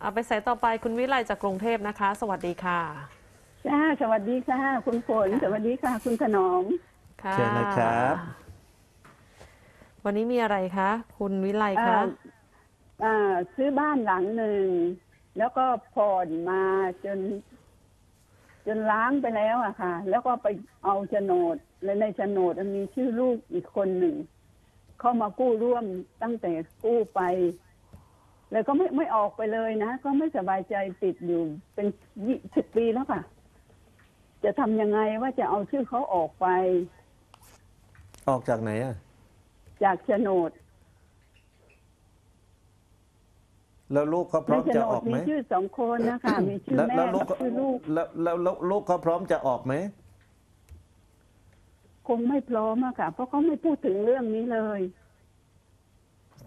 เอาไปสายต่อไปคุณวิไลจากกรุงเทพนะคะ สวัสดีค่ะจ้าสวัสดีค่ะ คุณฝนสวัสดีค่ะ คุณถนอมค่ะเชิญเลยครับ วันนี้มีอะไรคะ คุณวิไลอ่าคะอ่าซื้อบ้านหลังหนึ่ง แล้วก็ผ่อนมาจน จนล้างไปแล้วอะค่ะ แล้วก็ไปเอาโฉนดและในโฉนดมันมีชื่อลูกอีกคนหนึ่ง เข้ามากู้ร่วมตั้งแต่กู้ไป แล้วก็ไม่ไม่ออกไปเลยนะ ก็ไม่สบายใจติดอยู่เป็นยี่สิบปีแล้วค่ะ จะทำยังไงว่าจะเอาชื่อเขาออกไป ออกจากไหนอะ จากโฉนดแล้วลูกเขาพร้อมในโฉจะนอดอกมีไหมชื่อสองคนนะคะมีชื่อแล้วแม่แล้วลูกักบชื่อลูกแล้วแล้วแล้วลูกเขาพร้อมจะออกไหมคงไม่พร้อมอะค่ะ เพราะเขาไม่พูดถึงเรื่องนี้เลย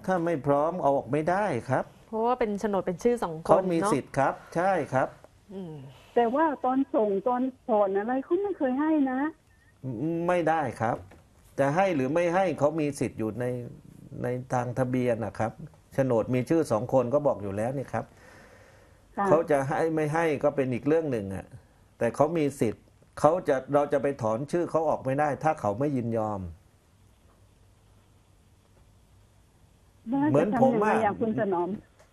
ถ้าไม่พร้อมเอาออกไม่ได้ครับเพ ราะว่าเป็นโฉนดเป็นชื่อสองคนเขามีเนาะสิทธิ์ครับ ใช่ครับอืมแต่ว่าตอนส่งตอนผ่อนอะไรเขาไม่เคยให้นะ ไม่ได้ครับ จะให้หรือไม่ให้เขามีสิทธิ์อยู่ในในทางทะเบียนนะครับโฉนดมีชื่อสองคนก็บอกอยู่แล้วนี่ครับค่ะเขาจะให้ไม่ให้ก็เป็นอีกเรื่องหนึ่งอะแต่เขามีสิทธิ์เขาจะเราจะไปถอนชื่อเขาออกไม่ได้ ถ้าเขาไม่ยินยอมว่าเหมือนจะผมทำยังไงอะอะคุณถนอม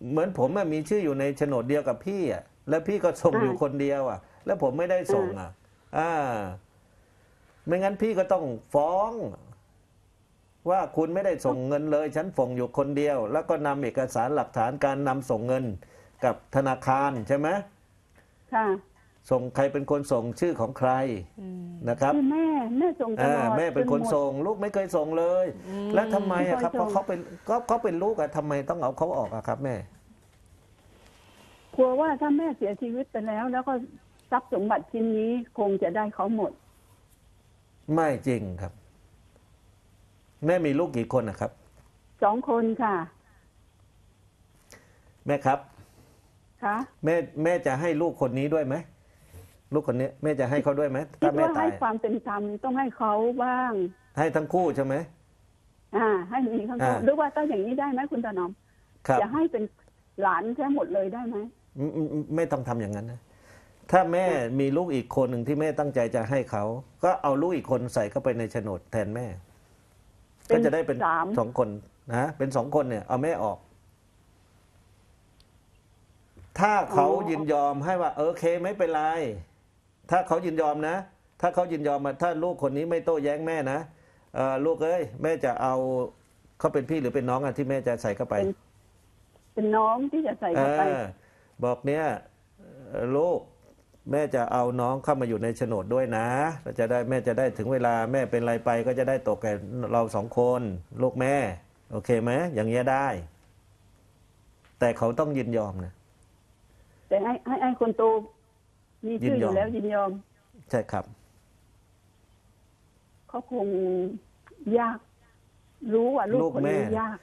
เหมือนผมอะมีชื่ออยู่ในโฉนดเดียวกับพี่อะ แล้วพี่ก็ส่งอ่าอยู่คนเดียวอะ แล้วผมไม่ได้ส่งอะ อ่า ไม่งั้นพี่ก็ต้องฟ้อง ว่าคุณไม่ได้ส่งเงินเลย ฉันส่งอยู่คนเดียว แล้วก็นำเอกสารหลักฐานการนำส่งเงินกับธนาคารใช่ไหมค่ะ ส่งใครเป็นคนส่งชื่อของใครอืมนะครับคือแม่แม่ส่งตลอ่าอดแม่เป็นคนจหมดส่ง ลูกไม่เคยส่งเลยอืมแล้วทำไมอะครับไม่เพเคยส่งราะเขาเป็นก็เขาเป็นลูกอะทำไมต้องเอาเขาออกอะครับ แม่ กลัวว่าถ้าแม่เสียชีวิตไปแล้ว แล้วก็ทรัพย์สมบัติชิ้นนี้คงจะได้เขาหมด ไม่จริงครับ แม่มีลูกกี่คนนะครับสองคนค่ะ แม่ครับค่ะแม่แม่จะให้ลูกคนนี้ด้วยไหม ลูกคนนี้แม่จะให้เขาด้วยไหมคิถ้าดแม่ว่าตาให้ย ความเป็นธรรมต้องให้เขาบ้าง ให้ทั้งคู่ใช่ไหม อ่า ให้มีเขาอ่า หรือว่าต้องอย่างนี้ได้ไหมคุณถนอมครับจะให้เป็นหลานแค่หมดเลยได้ไหมไม่ไม่ไม่ต้องทำอย่างนั้นนะ ถ้าแม่มีลูกอีกคนหนึ่งที่แม่ตั้งใจจะให้เขา ก็เอาลูกอีกคนใส่เข้าไปในโฉนดแทนแม่ เป็นก็จะได้เป็นสาม สองคนนะเป็นสองคนเนี่ย เอาแม่ออก ถ้าเขายินยอมให้ว่าโอเคไม่เป็นไร ถ้าเขายินยอมนะ ถ้าเขายินยอมมาถ้าลูกคนนี้ไม่โต้แย้งแม่นะเอ่อลูกเอ้ยแม่จะเอาเขาเป็นพี่หรือเป็นน้องอะที่แม่จะใส่เข้าไป เป็นเป็นน้องที่จะใส่เอเข้าไปอบอกเนี่ยเอ่อลูกแม่จะเอาน้องเข้ามาอยู่ในโฉนดด้วยนะแล้วจะได้แม่จะได้ถึงเวลาแม่เป็นไรไปก็จะได้ตกแก่เราสองคนลูกแม่ โอเคไหมอย่างเงี้ยได้ แต่เขาต้องยินยอมนะแต่ให้ให้ให้คนโต มีชื่ออยินยอมยู่แล้วยินยอม ใช่ครับเขาคงยาก รู้ว่าลูกลูกคนแม่นี้ยาก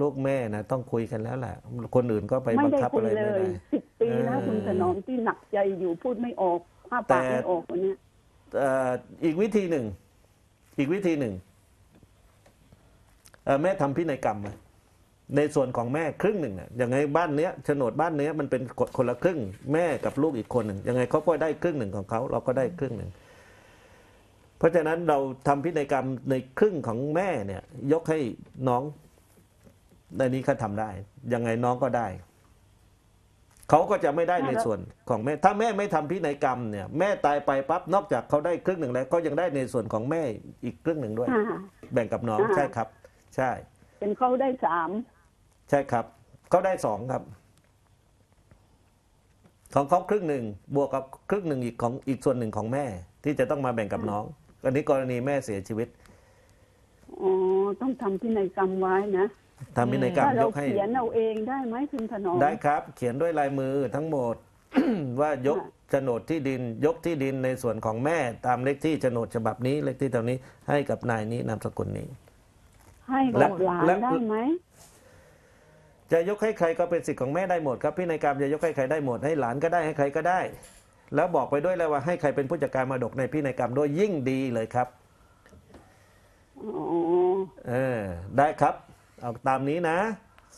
ลูกแม่นะต้องคุยกันแล้วแหละคนอื่นก็ไปไม่บังได้คับคุอะยไรเลไม่ยได้สิบปีนะเออคุณถนอมที่หนักใจอยู่พูดไม่ออกอ้าปากแต่ไม่ออกวันเนี้ยเอ่ออีกวิธีหนึ่ง อีกวิธีหนึ่งเอ่อแม่ทำพินัยกรรมมา ในส่วนของแม่ครึ่งหนึ่งอะยังไงบ้านเนี้ยโฉนดบ้านเนี้ยมันเป็นกฎคนละครึ่ง แม่กับลูกอีกคนหนึ่งยังไงเขาก็ได้ครึ่งหนึ่งของเขาเราก็ได้ครึ่งหนึ่งเพราะฉะนั้นเราทำพินัยกรรมในครึ่งของแม่เนี่ยยกให้น้องในนี้เขาทำได้ ยังไงน้องก็ได้ เขาก็จะไม่ได้ในส่วนของแม่ ถ้าแม่ไม่ทำพินัยกรรมเนี่ย แม่ตายไปปั๊บนอกจากเขาได้ครึ่งหนึ่งแล้วก็ยังได้ในส่วนของแม่อีกครึ่งหนึ่งด้วยอ่าแบ่งกับน้องอ่าใช่ครับ ใช่ เป็นเขาได้สาม ใช่ครับเขาได้สองครับ ของเขาครึ่งหนึ่งบวกกับครึ่งหนึ่งอีกของอีกส่วนหนึ่งของแม่ ที่จะต้องมาแบ่งกับน้องอันนี้กรณีแม่เสียชีวิตอ๋อต้องทำพินัยกรรมไว้นะทำพินัยกรรมถ้ายเรากให้เขียนเอาเองได้ไหมคุณถนอมได้ครับ เขียนด้วยลายมือทั้งหมดว่ายกค่ะโฉนดที่ดิน ยกที่ดินในส่วนของแม่ ตามเลขที่โฉนดฉบับนี้เลขที่เท่านี้ให้กับนายนี้นามสกุลนี้ ให้และกับหลานและได้ไหม จะยกให้ใครก็เป็นสิทธิ์ของแม่ได้หมดครับพินัยกรรมจะยกให้ใครได้หมดให้หลานก็ได้ให้ใครก็ได้ แล้วบอกไปด้วยเลยว่าให้ใครเป็นผู้จัดการมรดกในพินัยกรรมด้วยยิ่งดีเลยครับอ๋อเออได้ครับ เอาตามนี้นะ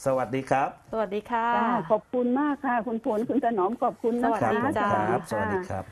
สวัสดีครับ สวัสดีค่ะจ้าขอบคุณมากค่ะ คุณผลคุณถนอมขอบคุณนะสวัสครัดีคะผมจ้าครับ สวัสดีค่ะครับ